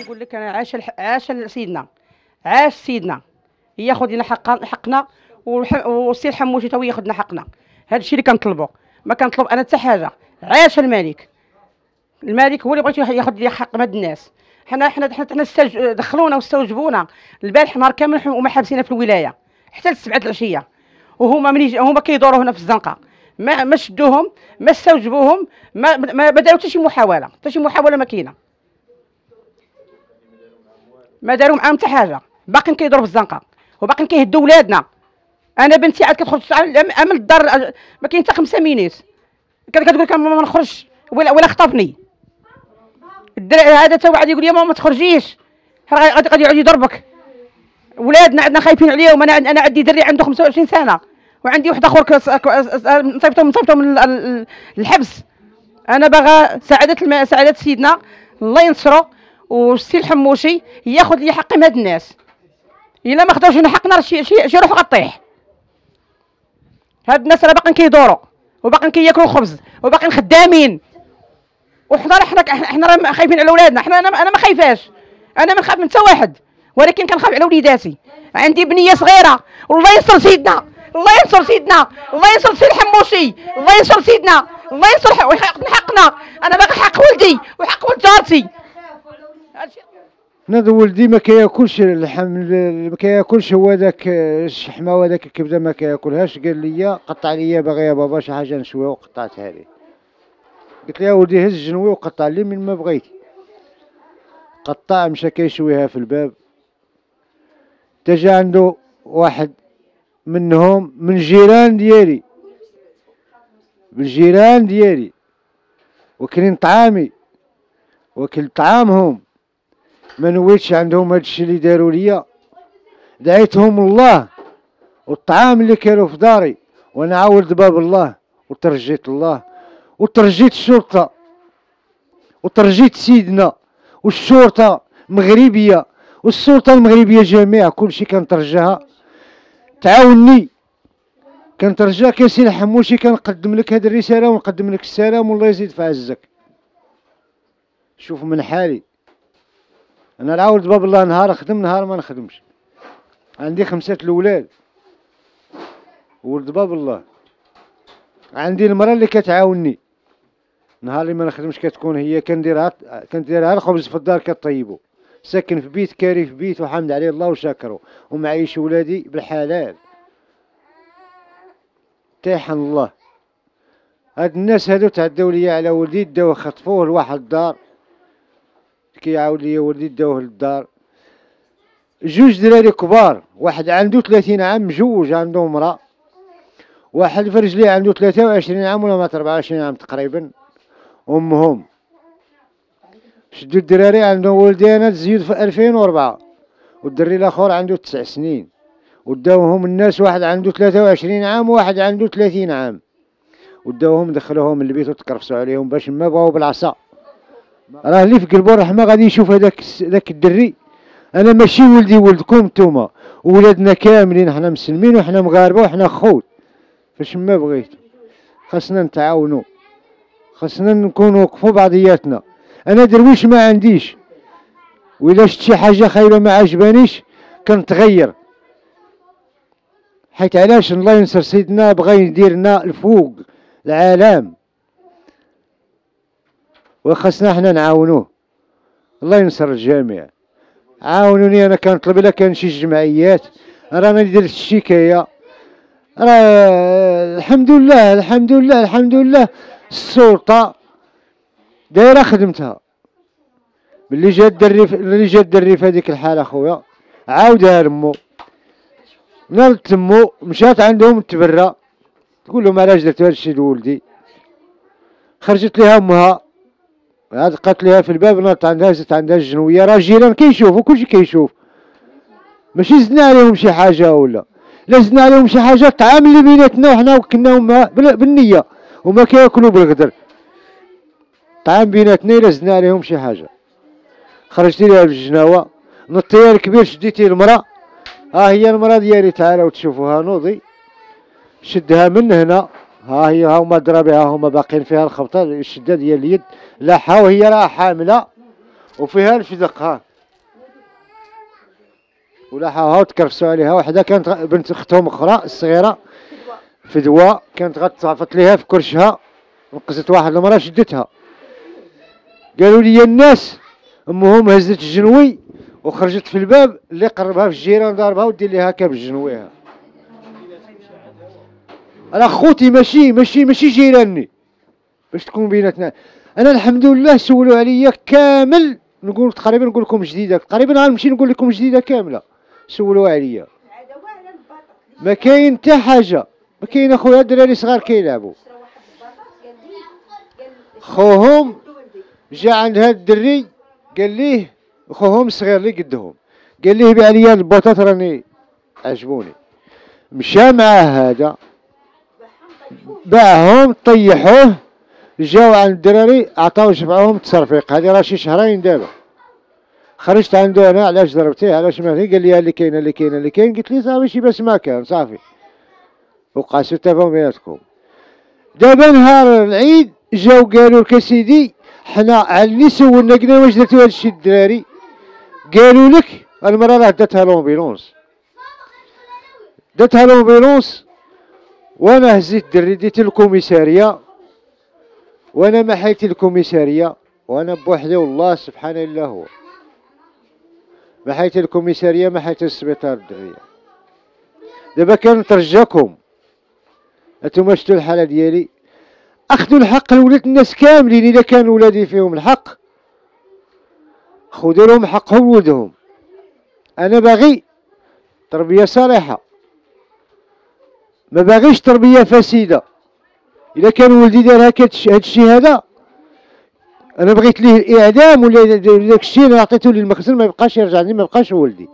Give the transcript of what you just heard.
نقول لك أنا عاش. عاش سيدنا عاش سيدنا. ياخذ لنا حق حقنا. والسي الحموشي تو ياخذ لنا حقنا. هذا الشيء اللي كنطلبوا ما كنطلب أنا حتى حاجة. عاش الملك. الملك هو اللي بغيت ياخذ لي حق هاد الناس. حنا حنا حنا, استج... دخلونا واستوجبونا. البارح نهار كامل وما حابسينا في الولاية. حتى لسبعة العشية. وهما مني هما كيدوروا هنا في الزنقة. ما ما شدوهم ما استوجبوهم ما ما, داروا حتى شي محاولة حتى شي محاولة ما كاينة. ما داروا معاهم حتى حاجة. باقيين كيضربوا الزنقة وباقيين كيهدوا ولادنا. أنا بنتي عاد كتخرج عامل الدار ما كاين حتى خمسة مينيت. كتقول لك ما نخرجش ولا ولا خطفني. هذا تا واحد يقول يا ماما ما تخرجيش. غادي غادي يعود يضربك. ولادنا عندنا خايفين عليهم. أنا أنا عندي دري عنده 25 سنة. وعندي واحد آخر نصيبته نصيبته من الحبس. أنا باغا سعادة. سعادة سيدنا. الله ينصرو والسي الحموشي ياخذ لي حقي من هاد الناس. إلا ما خداوش لنا حقنا شي شي, شي روح غطيح. هاد الناس راه باقيين كيدوروا وباقيين كياكلوا الخبز وباقيين خدامين. وحنا راه حنا حنا راه خايفين على ولادنا. حنا أنا أنا ما خايفاش. أنا ما نخاف من حتى واحد ولكن كنخاف على وليداتي. عندي بنية صغيرة. والله ينصر سيدنا. الله ينصر سيدنا الله ينصر سيد الحموشي الله ينصر سيدنا الله ينصر ويحقنا حقنا. أنا باغي حق ولدي وحق ولد جارتي ناض ولدي ما كياكلش اللحم ما كياكلش هو داك الشحمة وهذاك الكبدة ما كياكلهاش. قال لي قطع لي باغي يا بابا شي حاجة نشويها وقطعتها لي. قلت له يا ولدي هز جنوي وقطع لي من ما بغيتي قطع مشى كيشويها في الباب. تجا عنده واحد منهم من جيران ديالي. من جيران ديالي. وكلين طعامي. وكل طعامهم. ما نويتش عندهم هادشي اللي داروا ليا. دعيتهم الله. والطعام اللي كانوا في داري. وأنا عاود باب الله. وترجيت الله. وترجيت الشرطة. وترجيت سيدنا. والشرطة مغربية. والسلطة المغربية جميع. كلشي كنترجاها. تعاوني. كنترجاك يا سي الحموشي كنقدم لك هذه الرسالة ونقدم لك السلام والله يزيد في عزك. شوف من حالي. أنا العود باب الله نهار نخدم نهار ما نخدمش. عندي خمسة الأولاد. ولد باب الله. عندي المرأة اللي كتعاوني. نهار اللي ما نخدمش كتكون هي كنديرها كنديرها الخبز في الدار كطيبو. ساكن في بيت كاري في بيت وحمد عليه الله وشاكره ومعيش ولادي بالحلال. تيحن الله. هاد الناس هادو تعداو ليا على ولدي داو خطفوه لواحد الدار. كيعاود ليا ولدي داوه للدار. جوج دراري كبار. واحد عنده 30 عام مجوج عنده امرأة. واحد في رجليه عنده 23 عام ولا ما 24 عام تقريبا. أمهم. شدو الدراري عندهم ولدي أنا تزيد في 2004 والدري الآخر عنده تسع سنين وداوهم الناس واحد عنده 23 عام وواحد عنده 30 عام. وداوهم دخلوهم للبيت وتكرفسوا عليهم باش ما بغاو بالعصا. راه اللي في قلبو الرحمه غادي يشوف هذاك ذاك الدري. أنا ماشي ولدي ولدكم نتوما ولادنا كاملين حنا مسلمين وحنا مغاربة وحنا خوت. فاش ما بغيت خاصنا نتعاونوا خاصنا نكونوا وقفوا بعضياتنا. أنا درويش ما عنديش. واذا شفت شي حاجة خايبة ما عجبانيش كنتغير. حيت علاش الله ينصر سيدنا بغى يديرنا الفوق العالم. وخاصنا حنا نعاونوه. الله ينصر الجميع. عاونوني أنا كنطلب لك كان شي جمعيات. رانا درت الشكاية. راه الحمد لله الحمد لله الحمد لله. السلطة. دايرة خدمتها. ملي جات الدري ملي جات الدري في هذيك الحالة خويا عاودها لمو نال تمو مشات عندهم تبرا تقول لهم علاش درت هادشي لولدي؟ خرجت ليها أمها. عاد قالت ليها في الباب نط عندها زدت عندها الجنوية. راه الجيران كيشوفوا كلشي كيشوف. ماشي زدنا عليهم شي حاجة ولا؟ لا زدنا عليهم شي حاجة الطعام بيناتنا وحنا وكلناهم بالنية. وما كياكلوا بالغدر. طعام بيناتنا الا زدنا عليهم شي حاجة. خرجتي ليها بالجناوه نطيها الكبير شديتي المرأة. ها هي المرأة ديالي تعالوا تشوفوها نوضي. شدها من هنا. ها هي هما ضربي ها هما باقيين فيها الخبطة الشدة ديال اليد. لاحها وهي راه حاملة. وفيها الفدق ها. ولاحها ها وتكرفسوا عليها. وحدة كانت بنت أختهم أخرى الصغيرة. فدوى كانت غتصافط ليها في كرشها. نقزت واحد المرأة شدتها. قالوا لي الناس أمهم هزت الجنوي وخرجت في الباب اللي قربها في الجيران ضاربها ودير ليها هكا بجنويها أنا خوتي ماشي ماشي ماشي جيراني باش تكون بيناتنا. أنا الحمد لله سولوا عليا كامل نقول تقريبا نقول لكم جديدة تقريبا غنمشي نقول لكم جديدة كاملة سولوا عليا. ما كاين حتى حاجة ما كاين أخويا الدراري صغار كيلعبوا. خوهم جا عند هاد الدري قال ليه خوهم الصغير اللي قدهم؟ قال ليه بيع لي البطاط راني عجبوني. مشى مع هذا. باعهم طيحوه. جاو عند الدراري عطاو جمعهم تصرفيق. هذه راه شي شهرين دابا. خرجت عنده أنا علاش ضربتيه؟ علاش ما قال لي اللي كاين اللي كاين اللي كاين. قلت لي صافي شي بس ما كان صافي. وقاسوا تفاهم بيناتكم. دابا نهار العيد جاو قالوا لك سيدي حنا علي سولنا قلنا واش درتو هادشي الدراري؟ قالوا لك المرأة راه داتها لومبيلونس داتها لومبيلونس وأنا هزيت الدري ديت الكوميسارية وأنا محيت الكوميسارية وأنا بوحدي والله سبحان الله. هو محيت الكوميسارية محيت السبيطار الدريه دابا كنترجاكم. انتوما شفتوا الحالة ديالي؟ اخذوا الحق لولاد الناس كاملين إذا كان ولادي فيهم الحق. خذوا لهم حقهم ولدهم. أنا باغي تربية صالحة. ما باغيش تربية فاسدة. إذا كان ولدي دار هكا هادشي هذا أنا بغيت ليه الإعدام ولا داك الشيء عطيتو عطيته لي ما يبقاش يرجع لي ما بقاش ولدي.